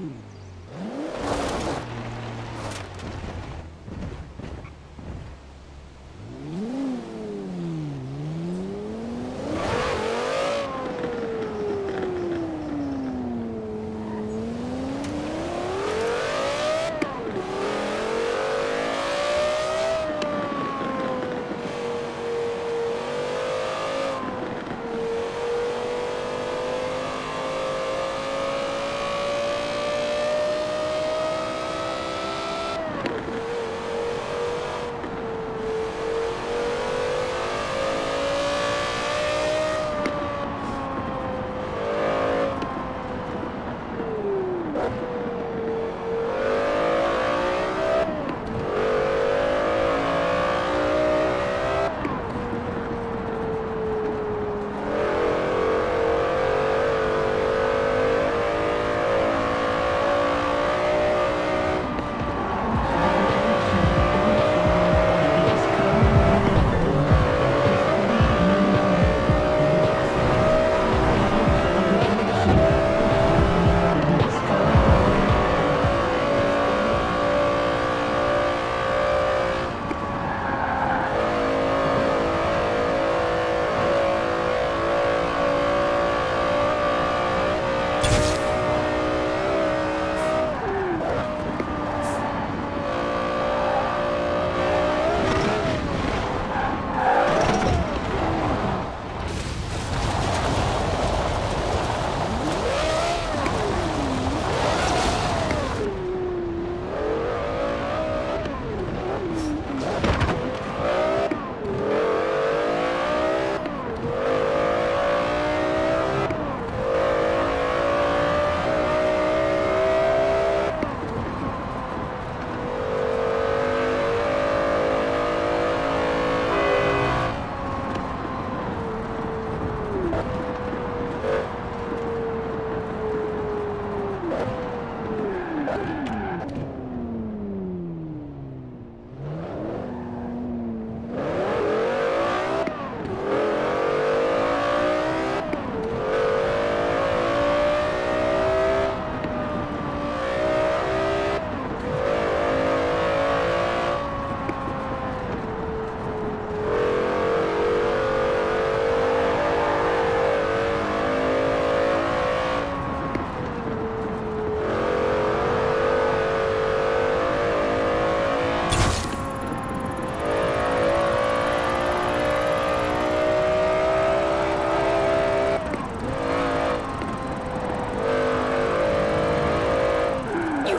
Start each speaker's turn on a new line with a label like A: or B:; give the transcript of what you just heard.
A: Ooh.